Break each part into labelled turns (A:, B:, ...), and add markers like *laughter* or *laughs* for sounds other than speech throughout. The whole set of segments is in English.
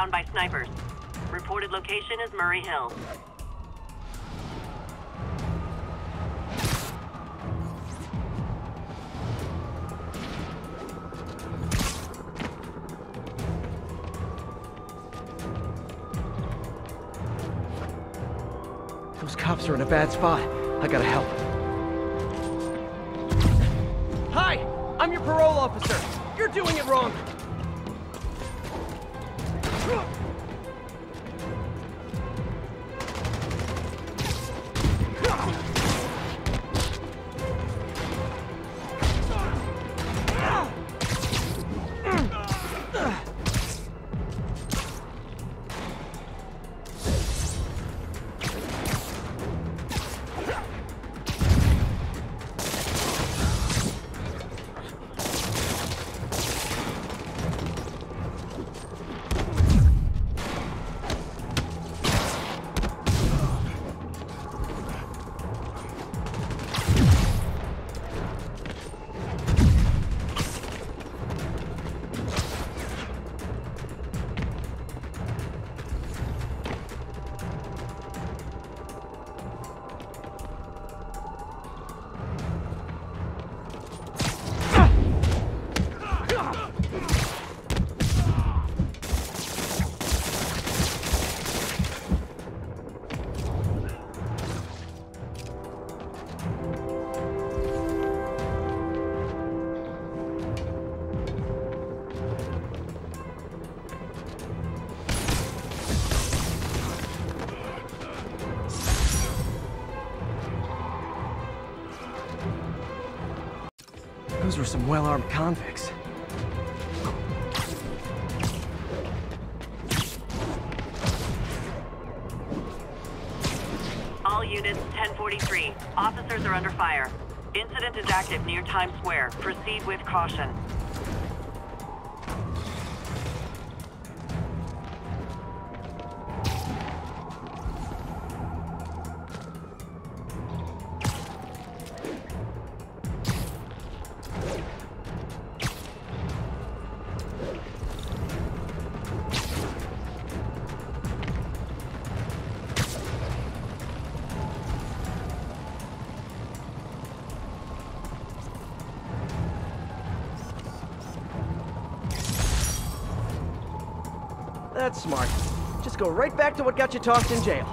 A: down by snipers. Reported location is Murray Hill.
B: Those cops are in a bad spot. I gotta help. Hi! I'm your parole officer! You're doing it wrong! Those some well-armed convicts.
A: All units, 1043. Officers are under fire. Incident is active near Times Square. Proceed with caution.
B: Go right back to what got you tossed in jail.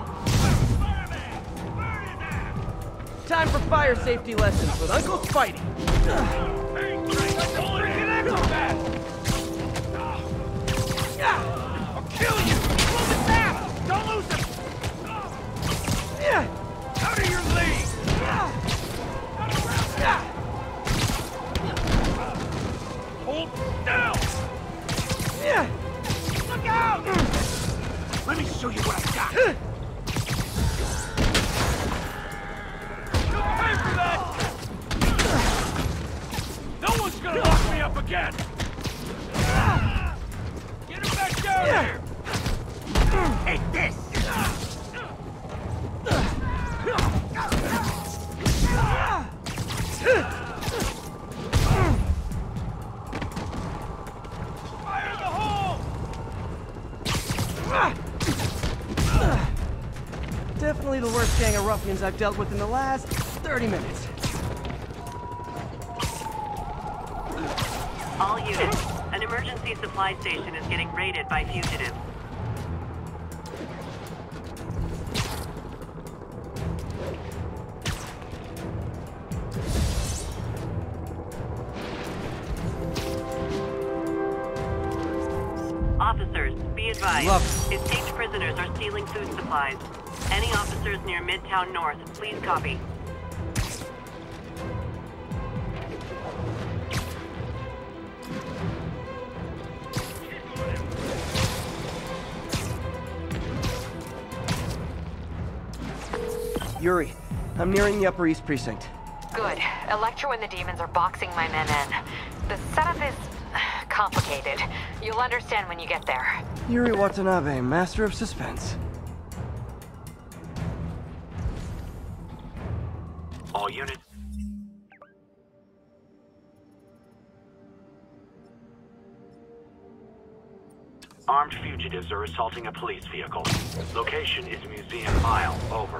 B: Time for fire safety lessons with Uncle Spidey.
C: Let me show you what I got! You'll pay for that! No one's gonna lock me up again! Get him back down here!
B: I've dealt with in the last 30 minutes.
A: All units, an emergency supply station is getting raided by fugitives. Officers, be advised.
B: Love
A: Escaped prisoners are stealing food supplies. Any officers near Midtown North, please copy.
B: Yuri, I'm nearing the Upper East Precinct.
D: Good. Electro and the demons are boxing my men in. The setup is complicated. You'll understand when you get there.
B: Yuri Watanabe, master of suspense.
C: All units.
E: Armed fugitives are assaulting a police vehicle. Location is Museum Mile. Over.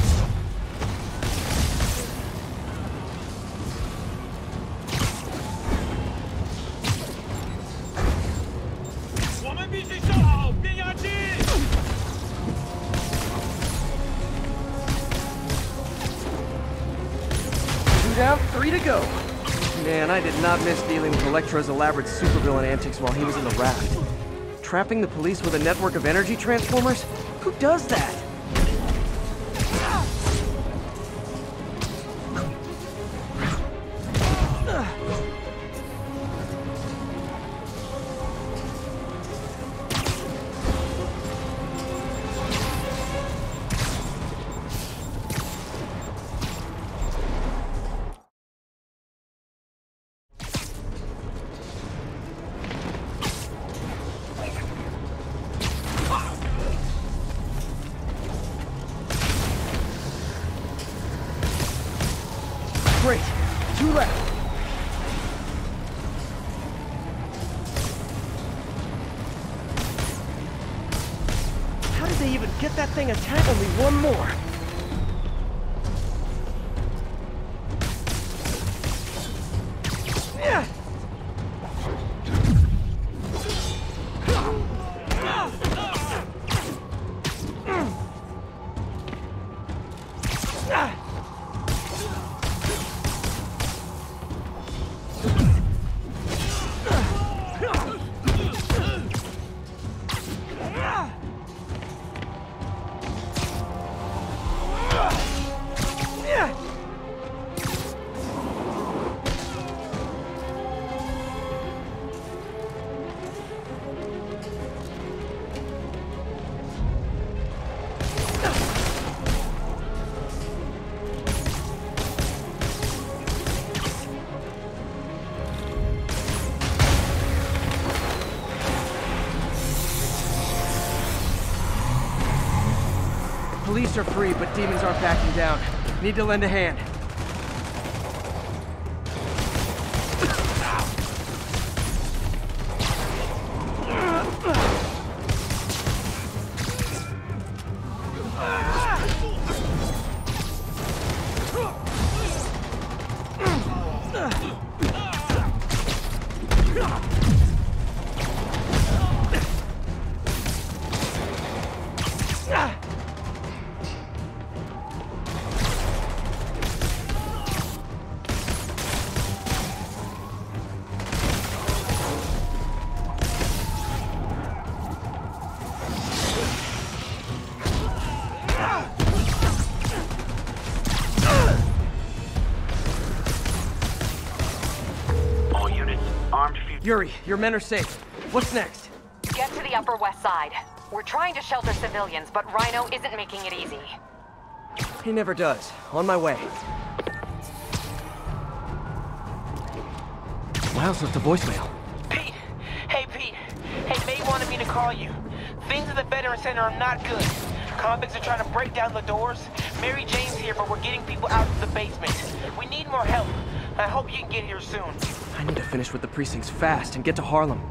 B: Man, I did not miss dealing with Electro's elaborate supervillain antics while he was in the raft. Trapping the police with a network of energy transformers? Who does that? Police are free, but demons aren't backing down. Need to lend a hand. Yuri, your men are safe. What's next?
D: Get to the Upper West Side. We're trying to shelter civilians, but Rhino isn't making it easy.
B: He never does. On my way. Miles left a voicemail.
F: Pete! Hey, Pete! Hey, May wanted me to call you. Things at the Veteran Center are not good. Convicts are trying to break down the doors. Mary Jane's here, but we're getting people out of the basement. We need more help. I hope you can get here soon.
B: I need to finish with the precincts fast and get to Harlem.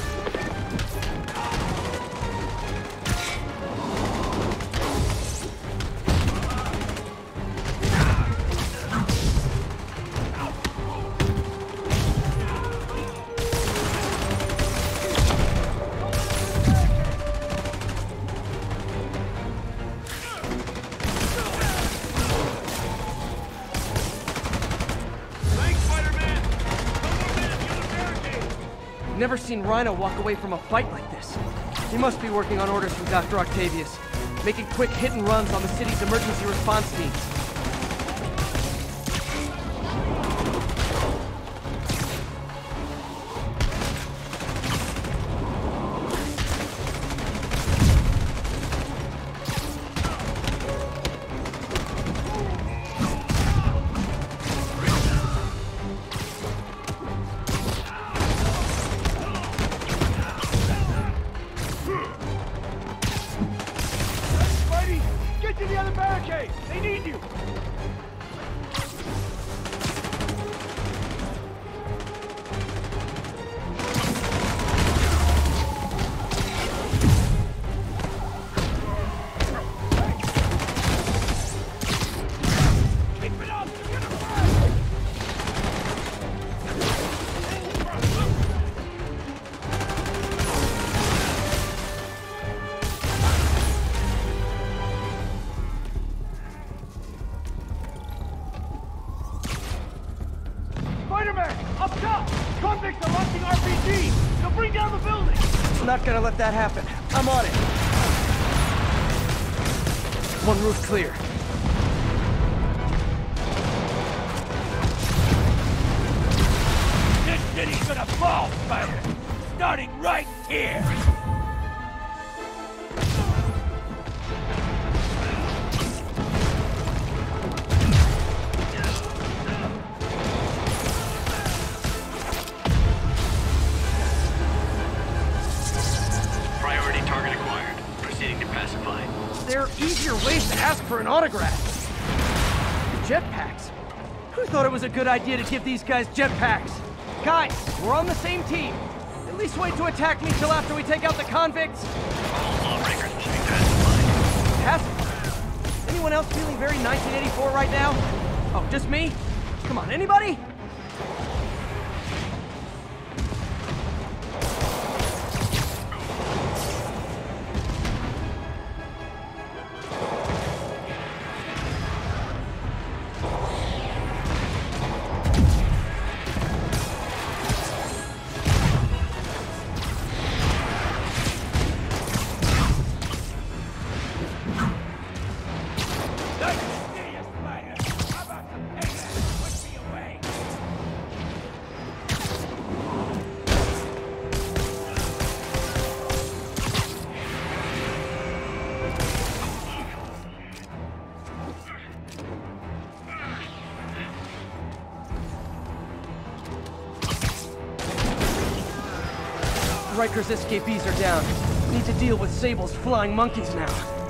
C: I've
B: never seen Rhino walk away from a fight like this. He must be working on orders from Dr. Octavius, making quick hit and runs on the city's emergency response teams. Not gonna let that happen. I'm on it. One roof clear.
C: This city's gonna fall, Spider! Starting right here!
B: An autograph. Jetpacks? Who thought it was a good idea to give these guys jetpacks? Guys, we're on the same team. At least wait to attack me till after we take out the convicts.
G: All.
B: Anyone else feeling very 1984 right now? Oh, just me? Come on, anybody? Riker's escapees are down. Need to deal with Sable's flying monkeys now.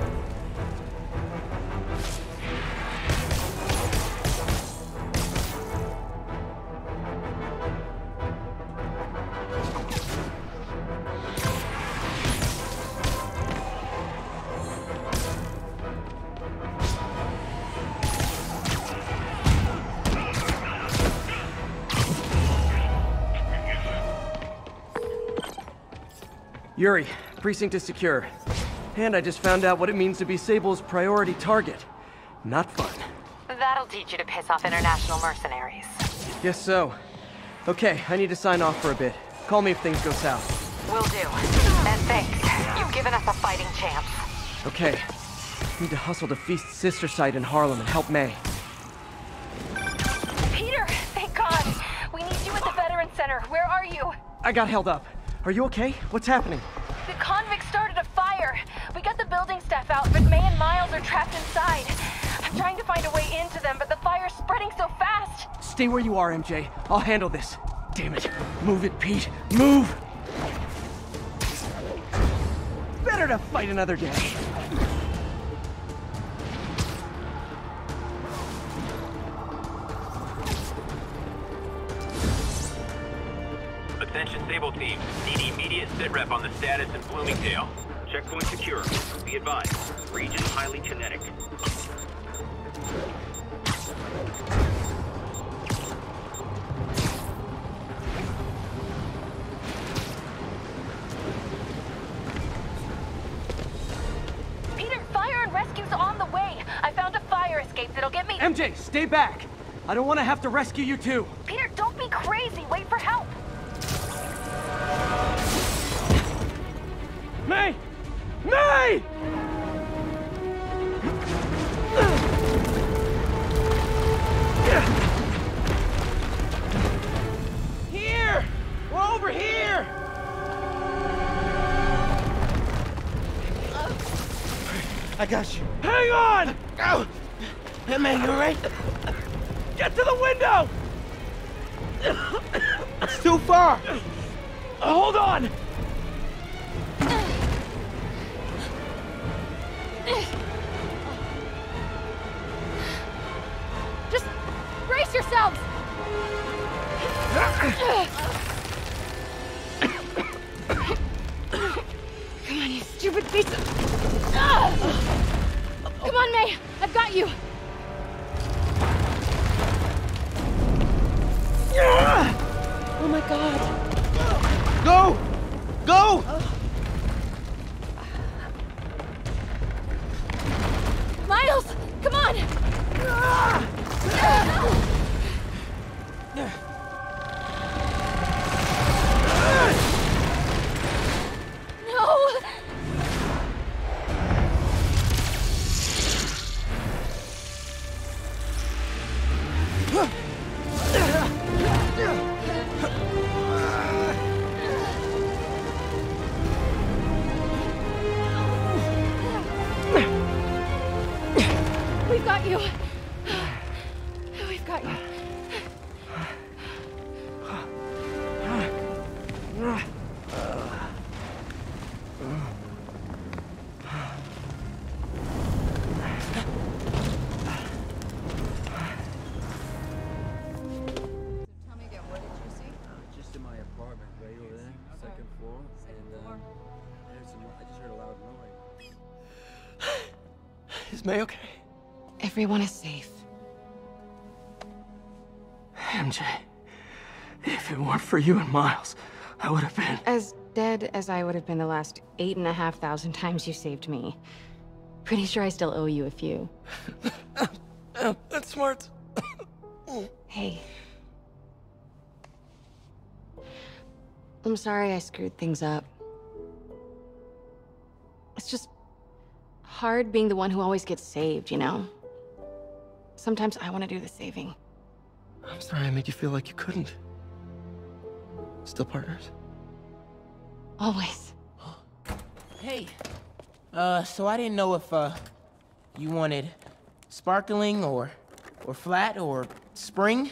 B: Yuri, precinct is secure. And I just found out what it means to be Sable's priority target. Not fun.
D: That'll teach you to piss off international mercenaries.
B: Guess so. Okay, I need to sign off for a bit. Call me if things go south.
D: Will do. And thanks. You've given us a fighting chance.
B: Okay. Need to hustle to Feast's sister site in Harlem and help May.
H: Peter, thank God. We need you at the Veteran Center. Where are you?
B: I got held up. Are you okay? What's happening?
H: The convicts started a fire. We got the building staff out, but May and Miles are trapped inside. I'm trying to find a way into them, but the fire's spreading so fast.
B: Stay where you are, MJ. I'll handle this. Damn it. Move it, Pete. Move! Better to fight another day.
E: Attention Sable Team. Need immediate sit rep on the status in Bloomingdale. Checkpoint secure. Be advised. Region highly kinetic.
H: Peter, fire and rescue's on the way. I found a fire escape that'll get me.
B: MJ, stay back! I don't want to have to rescue you too. On,
I: you
H: stupid piece of... Ah! Come on, May. I've got you. Oh my god.
I: Go! Go!
H: Miles,
D: Everyone is safe.
B: MJ, if it weren't for you and Miles, I would have been.
D: As dead as I would have been the last eight and a half thousand times you saved me. Pretty sure I still owe you a few. *laughs*
B: That's smart. *coughs*
D: Hey. I'm sorry I screwed things up. It's just hard being the one who always gets saved, you know? Sometimes I want to do the saving.
B: I'm sorry I made you feel like you couldn't. Still partners?
D: Always.
I: Hey. Uh, so I didn't know if, uh, you wanted sparkling or, or flat or spring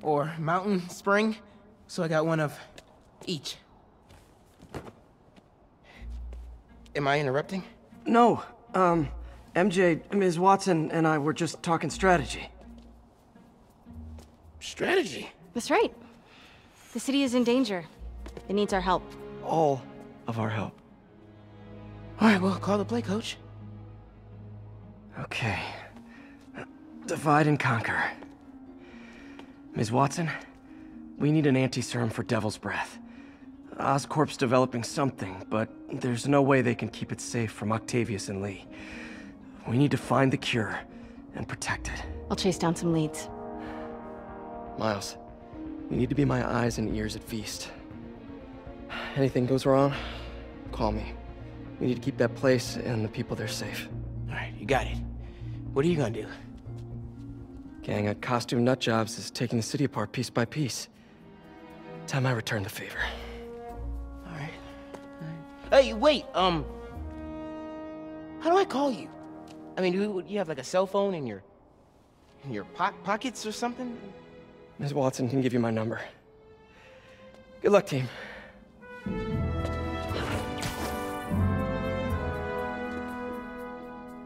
I: or mountain spring. So I got one of each. Am I interrupting?
B: No. Um, MJ, Ms. Watson, and I were just talking strategy.
I: Strategy?
D: That's right. The city is in danger. It needs our help.
B: All of our help.
I: All right, well, call the play, coach.
B: Okay. Divide and conquer. Ms. Watson, we need an anti-serum for Devil's Breath. Oscorp's developing something, but there's no way they can keep it safe from Octavius and Li. We need to find the cure and protect it.
D: I'll chase down some leads.
B: Miles, You need to be my eyes and ears at Feast. Anything goes wrong, call me. We need to keep that place and the people there safe.
I: Alright, you got it. What are you gonna do?
B: Gang of costume nutjobs is taking the city apart piece by piece. Time I return the favor.
I: Alright. Hey, wait, um... How do I call you? I mean, do you have like a cell phone in your... in your po pockets or something?
B: Ms. Watson can give you my number. Good luck, team.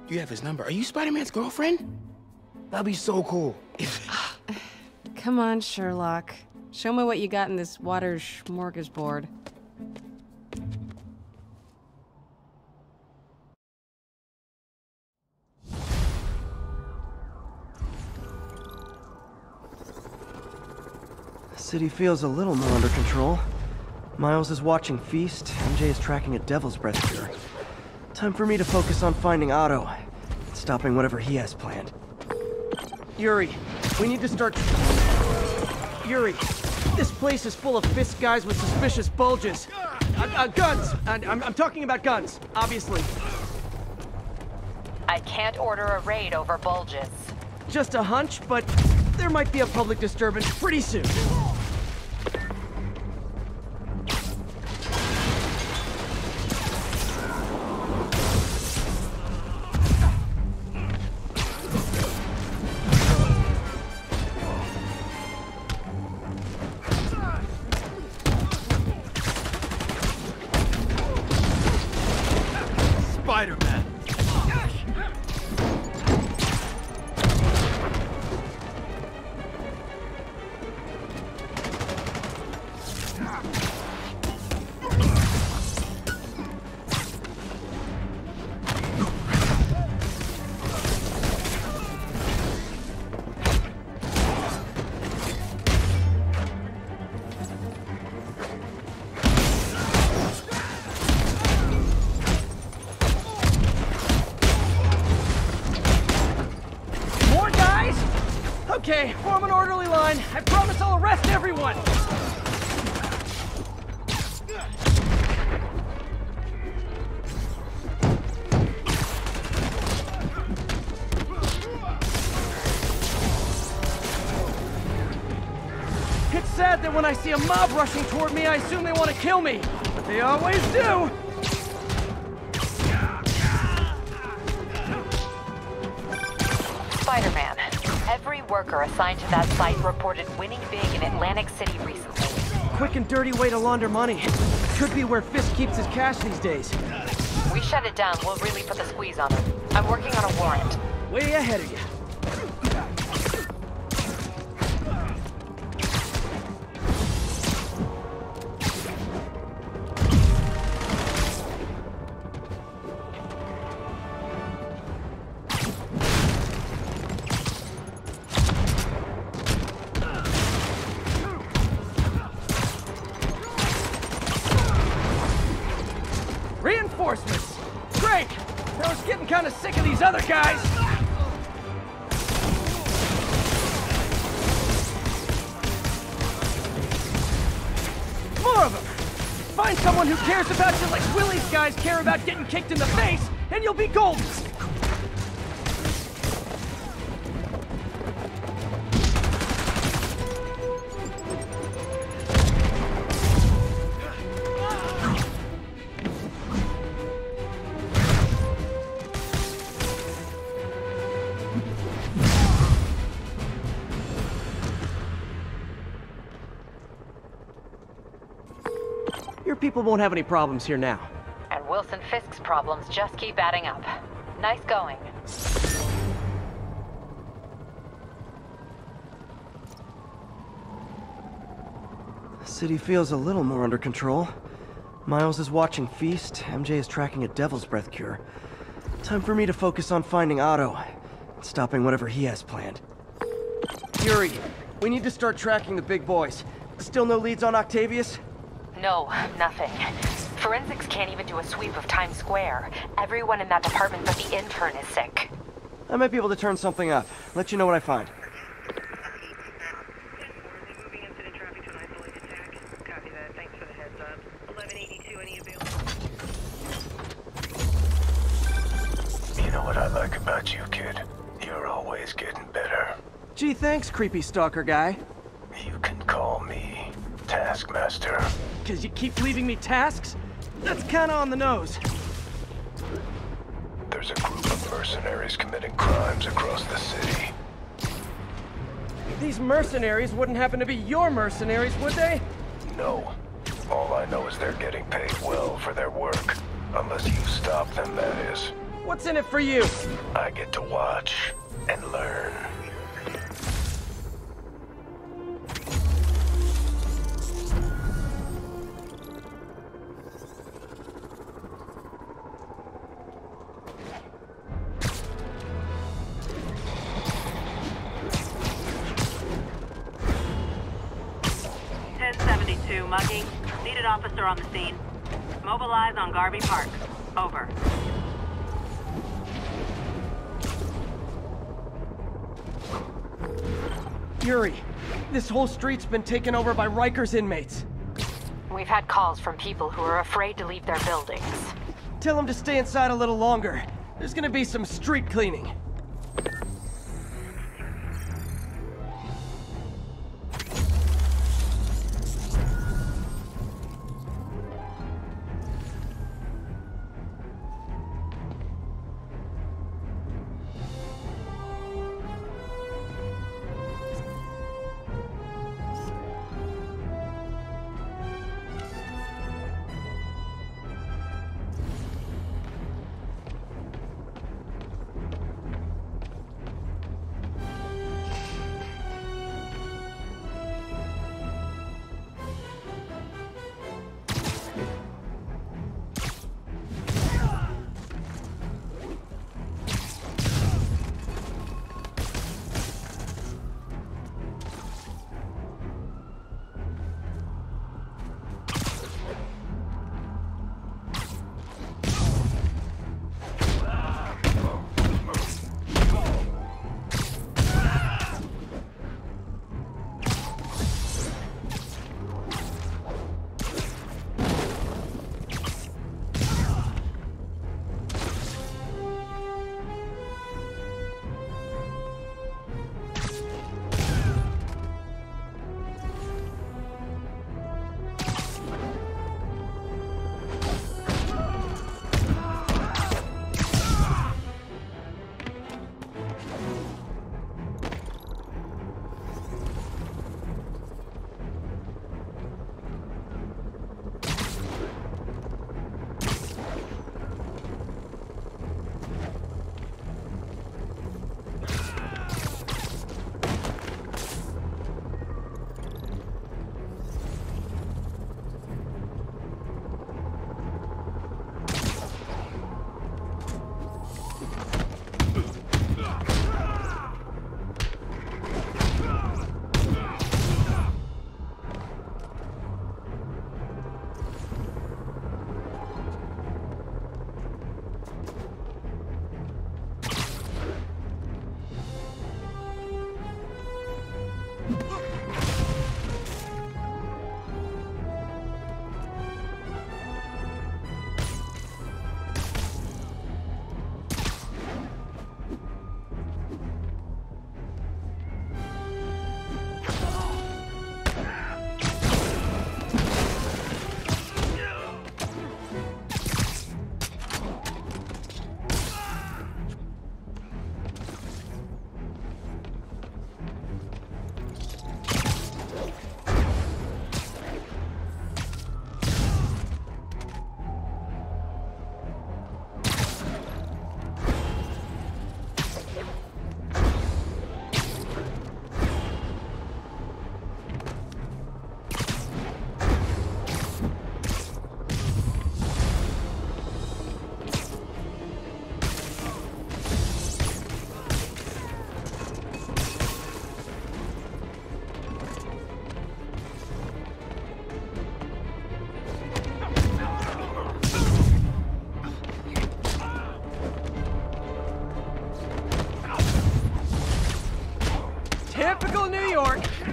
I: You have his number. Are you Spider-Man's girlfriend? That'd be so cool. *sighs*
H: Come on, Sherlock. Show me what you got in this water smorgasbord.
B: City feels a little more under control. Miles is watching Feast, MJ is tracking a Devil's Breath cure. Time for me to focus on finding Otto, and stopping whatever he has planned. Yuri, we need to start... Yuri, this place is full of Fisk guys with suspicious bulges. Uh, uh, guns! And I'm, I'm talking about guns, obviously.
D: I can't order a raid over bulges.
B: Just a hunch, but there might be a public disturbance pretty soon.
C: Spider-Man.
B: See a mob rushing toward me, I assume they want to kill me. But they always do.
D: Spider-Man. Every worker assigned to that site reported winning big in Atlantic City recently.
B: Quick and dirty way to launder money. Could be where Fisk keeps his cash these days.
D: We shut it down, we'll really put the squeeze on him. I'm working on a warrant.
B: Way ahead of you. Kind of sick of these other guys! More of them! Find someone who cares about you like Willie's guys care about getting kicked in the face, and you'll be golden! People won't have any problems here now.
D: And Wilson Fisk's problems just keep adding up. Nice going.
B: The city feels a little more under control. Miles is watching Feast, MJ is tracking a Devil's Breath cure. Time for me to focus on finding Otto, and stopping whatever he has planned. Yuri, we need to start tracking the big boys. Still no leads on Octavius?
D: No, nothing. Forensics can't even do a sweep of Times Square. Everyone in that department but the intern is sick.
B: I might be able to turn something up. Let you know what I find. You know what I like about you, kid?
J: You're always getting better.
B: Gee, thanks, creepy stalker guy.
J: You can call me Taskmaster.
B: Cause you keep leaving me tasks? That's kinda on the nose.
J: There's a group of mercenaries committing crimes across the city.
B: These mercenaries wouldn't happen to be your mercenaries, would they?
J: No. All I know is they're getting paid well for their work. Unless you stop them, that is.
B: What's in it for you?
J: I get to watch and learn.
A: Park. Over.
B: Yuri, this whole street's been taken over by Riker's inmates.
D: We've had calls from people who are afraid to leave their buildings.
B: Tell them to stay inside a little longer. There's gonna be some street cleaning.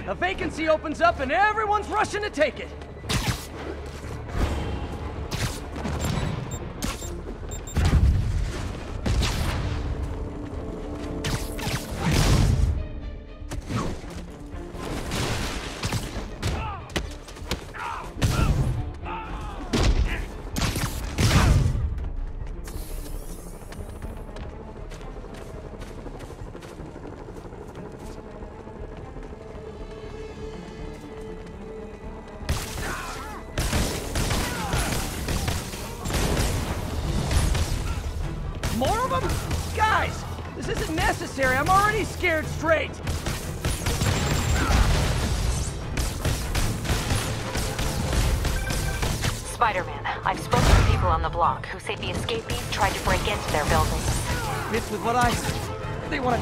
B: A vacancy opens up and everyone's rushing to take it.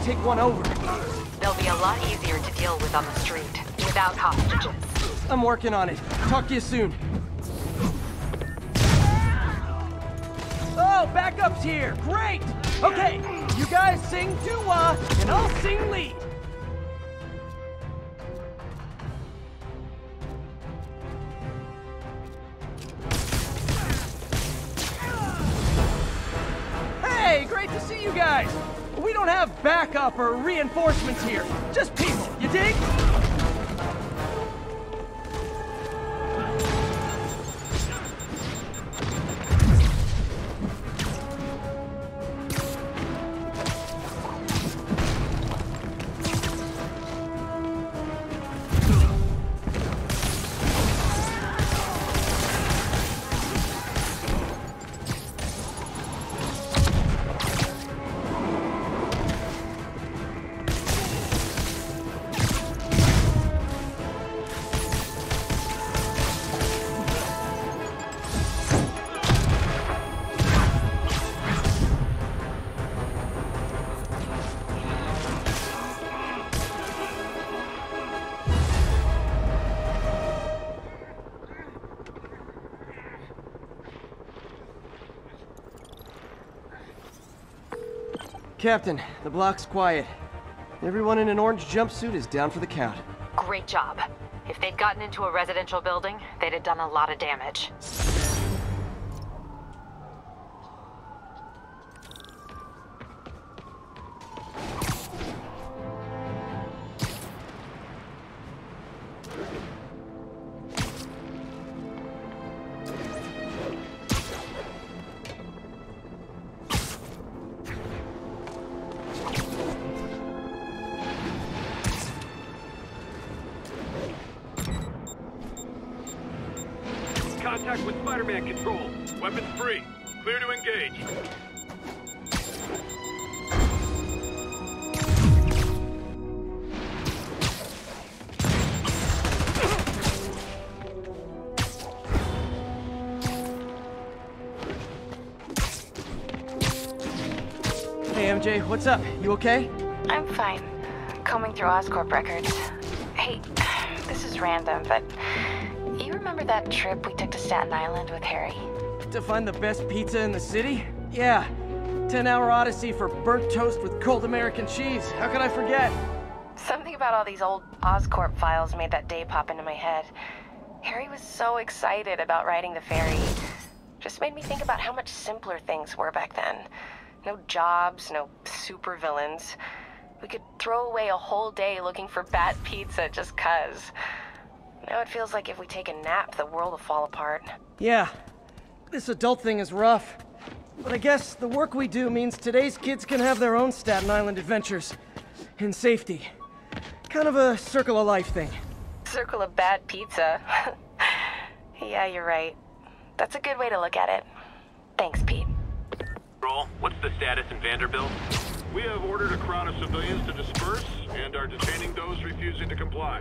D: To
B: take one over.
D: They'll be a lot easier to deal with on the street, without hostages.
B: I'm working on it. Talk to you soon. Oh, backup's here! Great! Okay, you guys sing doo-wah, and I'll sing lead. Hey, great to see you guys! We don't have backup or reinforcements here. Just people, you dig? Captain, the block's quiet. Everyone in an orange jumpsuit is down for the count.
D: Great job. If they'd gotten into a residential building, they'd have done a lot of damage.
C: Contact with Spider-Man Control. Weapons free. Clear to engage.
B: Hey, MJ, what's up? You okay?
K: I'm fine. Combing through Oscorp records. Hey, *sighs* this is random, but you remember that trip we took to Staten Island with Harry?
B: To find the best pizza in the city? Yeah. 10 hour odyssey for burnt toast with cold American cheese. How could I forget?
K: Something about all these old Oscorp files made that day pop into my head. Harry was so excited about riding the ferry. Just made me think about how much simpler things were back then. No jobs, no supervillains. We could throw away a whole day looking for bad pizza just cuz. Now it feels like if we take a nap, the world will fall apart.
B: Yeah. This adult thing is rough. But I guess the work we do means today's kids can have their own Staten Island adventures. In safety. Kind of a circle of life thing.
K: Circle of bad pizza. *laughs* yeah, you're right. That's a good way to look at it. Thanks, Pete.
E: Roll, what's the status in Vanderbilt?
C: We have ordered a crowd of civilians to disperse and are detaining those refusing to comply.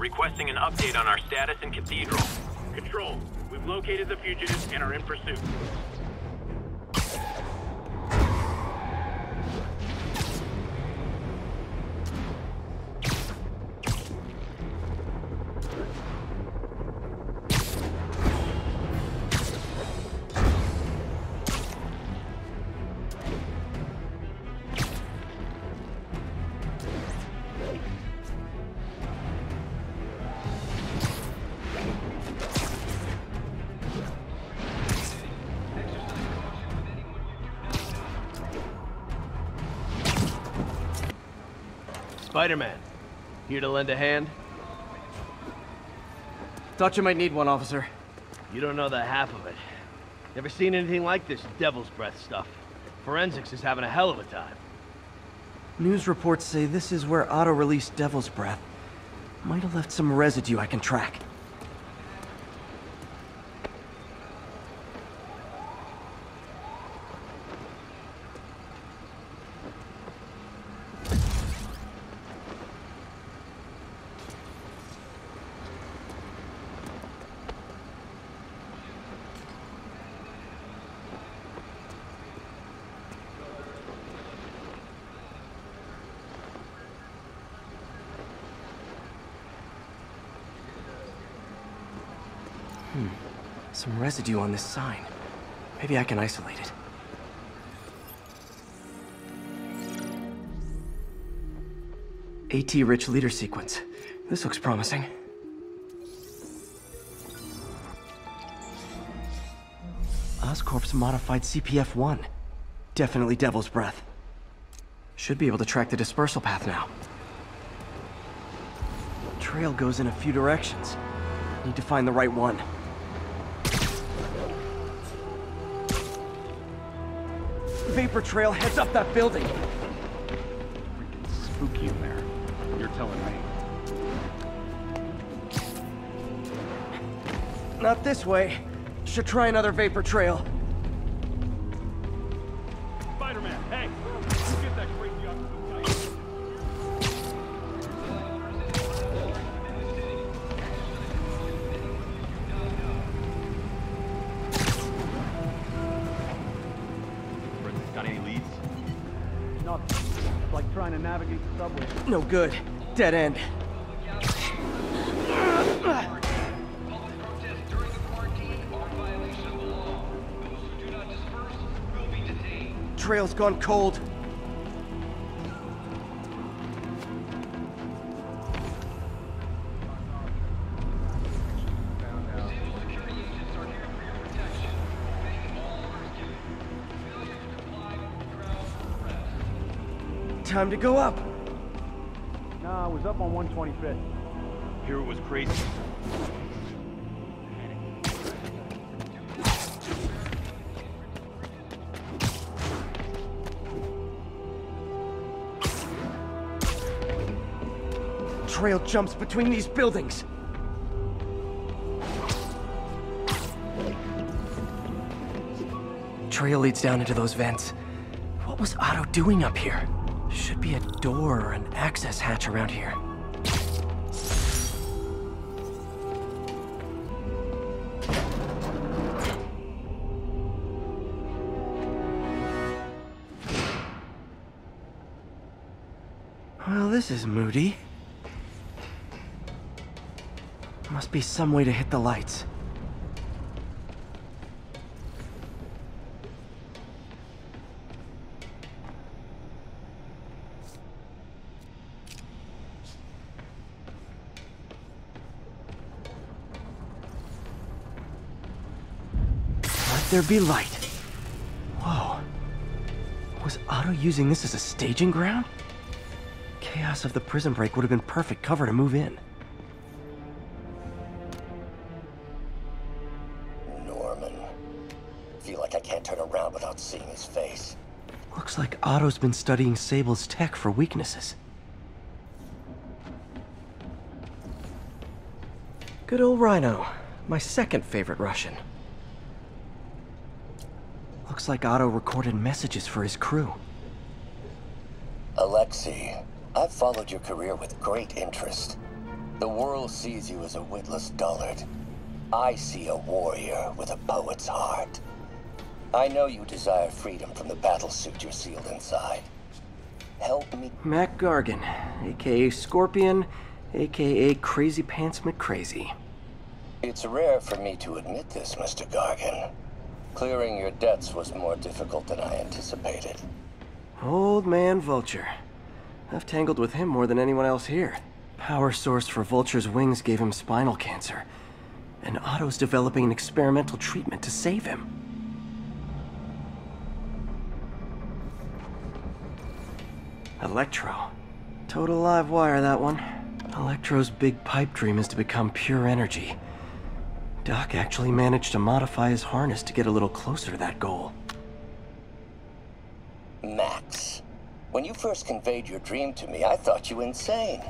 E: requesting an update on our status in Cathedral.
C: Control, we've located the fugitives and are in pursuit.
L: Spider-Man. Here to lend a hand?
B: Thought you might need one, officer.
L: You don't know the half of it. Never seen anything like this devil's breath stuff. Forensics is having a hell of a time.
B: News reports say this is where Otto released Devil's Breath. Might have left some residue I can track. Residue on this sign. Maybe I can isolate it. AT-rich leader sequence. This looks promising. Oscorp's modified CPF-1. Definitely Devil's Breath. Should be able to track the dispersal path now. Trail goes in a few directions. Need to find the right one. Vapor trail heads up that building.
M: Spooky in there. You're telling me.
B: Not this way. Should try another vapor trail. No good. Dead end. Trail's gone cold. Time to go up.
N: Nah, I was up on 125th.
E: Here it was crazy.
B: Trail jumps between these buildings. Trail leads down into those vents. What was Otto doing up here? Door or an access hatch around here. Well, this is moody. Must be some way to hit the lights. There be light. Whoa. Was Otto using this as a staging ground? Chaos of the prison break would have been perfect cover to move in.
O: Norman. Feel like I can't turn around without seeing his face.
B: Looks like Otto's been studying Sable's tech for weaknesses. Good old Rhino. My second favorite Russian. Looks like Otto recorded messages for his crew.
O: Alexei, I've followed your career with great interest. The world sees you as a witless dullard. I see a warrior with a poet's heart. I know you desire freedom from the battlesuit you're sealed inside. Help me.
B: Mac Gargan, aka Scorpion, aka Crazy Pants McCrazy.
O: It's rare for me to admit this, Mr. Gargan. Clearing your debts was more difficult than I anticipated.
B: Old man Vulture. I've tangled with him more than anyone else here. Power source for Vulture's wings gave him spinal cancer. And Otto's developing an experimental treatment to save him. Electro. Total live wire, that one. Electro's big pipe dream is to become pure energy. Doc actually managed to modify his harness to get a little closer to that goal.
O: Max, when you first conveyed your dream to me, I thought you insane.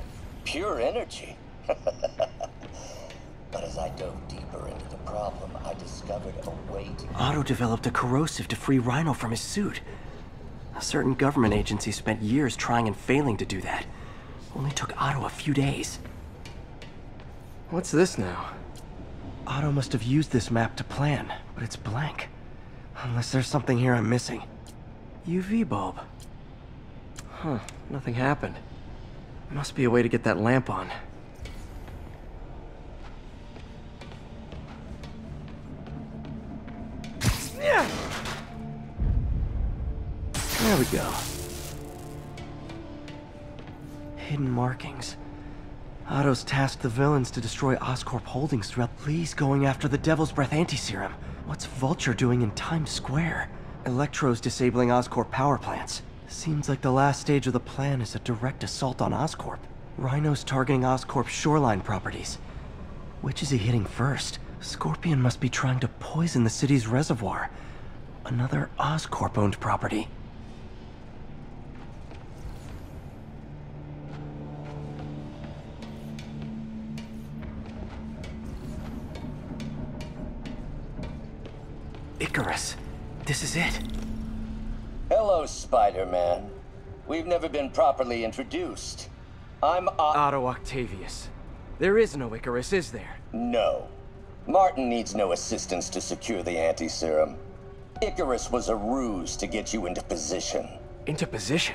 O: Pure energy. *laughs* but as I dove deeper into the problem, I discovered a way to...
B: Otto developed a corrosive to free Rhino from his suit. A certain government agency spent years trying and failing to do that. Only took Otto a few days. What's this now? Otto must have used this map to plan, but it's blank. Unless there's something here I'm missing. UV bulb. Huh, nothing happened. Must be a way to get that lamp on. There we go. Hidden markings. Otto's tasked the villains to destroy Oscorp holdings throughout. Li's going after the Devil's Breath anti-serum. What's Vulture doing in Times Square? Electro's disabling Oscorp power plants. Seems like the last stage of the plan is a direct assault on Oscorp. Rhino's targeting Oscorp's shoreline properties. Which is he hitting first? Scorpion must be trying to poison the city's reservoir. Another Oscorp-owned property. Icarus. This is it.
O: Hello, Spider-Man. We've never been properly introduced. I'm o
B: Otto Octavius. There is no Icarus, is there?
O: No. Martin needs no assistance to secure the anti-serum. Icarus was a ruse to get you into position.
B: Into position?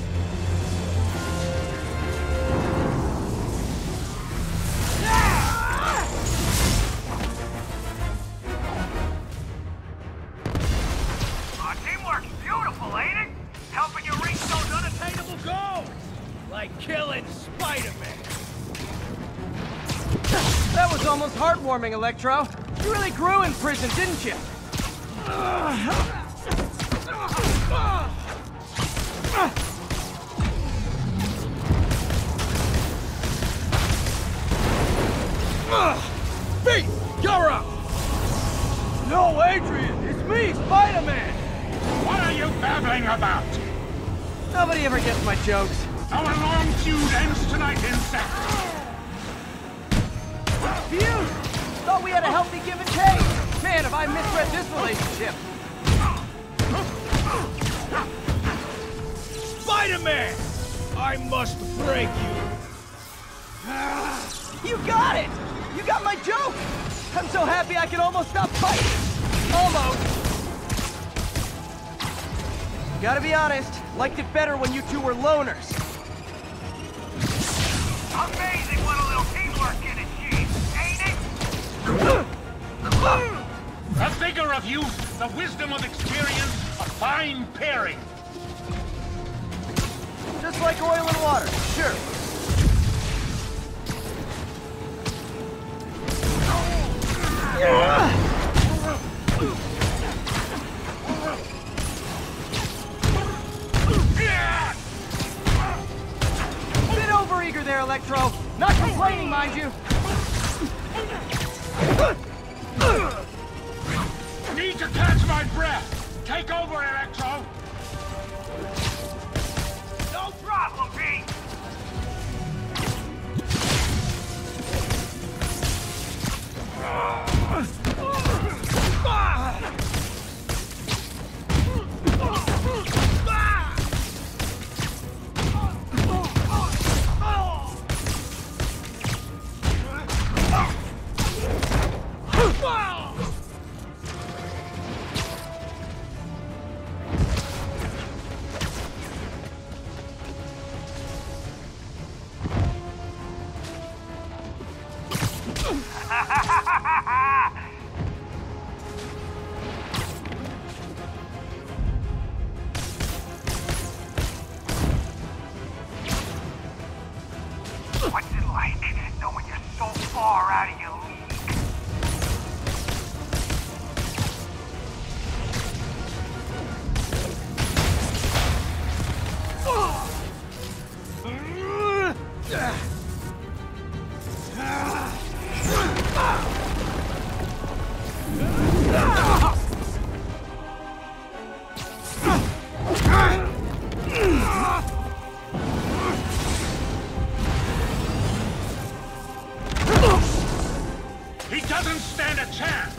B: heartwarming, Electro. You really grew in prison, didn't you? When you
M: chance!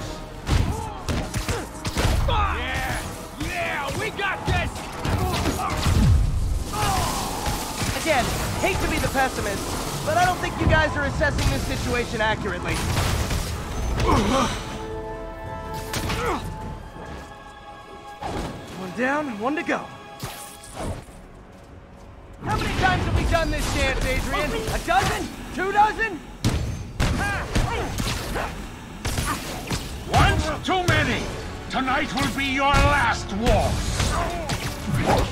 P: Yeah, yeah, we got this!
B: Again, hate to be the pessimist, but I don't think you guys are assessing this situation accurately. One down, one to go. How many times have we done this dance, Adrian? A dozen? Two dozen?
M: Too many! Tonight will be your last waltz!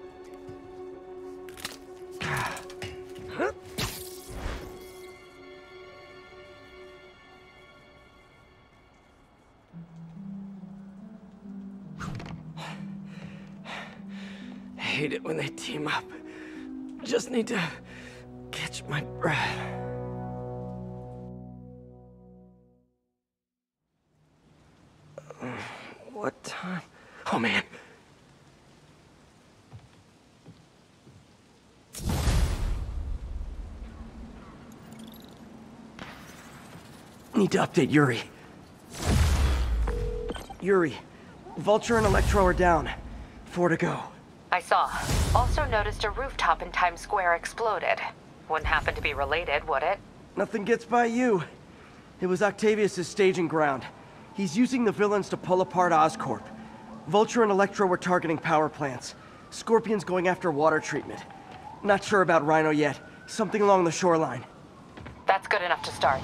B: Hate it when they team up. Just need to catch my breath. What time? Oh man. Need to update Yuri. Yuri, Vulture and Electro are down. Four to go.
D: I saw. Also noticed a rooftop in Times Square exploded. Wouldn't happen to be related, would it?
B: Nothing gets by you. It was Octavius' staging ground. He's using the villains to pull apart Oscorp. Vulture and Electro were targeting power plants. Scorpion's going after water treatment. Not sure about Rhino yet. Something along the shoreline.
D: That's good enough to start.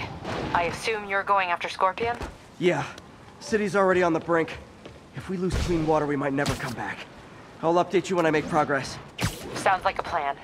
D: I assume you're going after Scorpion?
B: Yeah. City's already on the brink. If we lose clean water, we might never come back. I'll update you when I make progress.
D: Sounds like a plan.